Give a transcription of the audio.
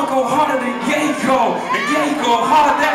I go harder than Yako. And Yako harder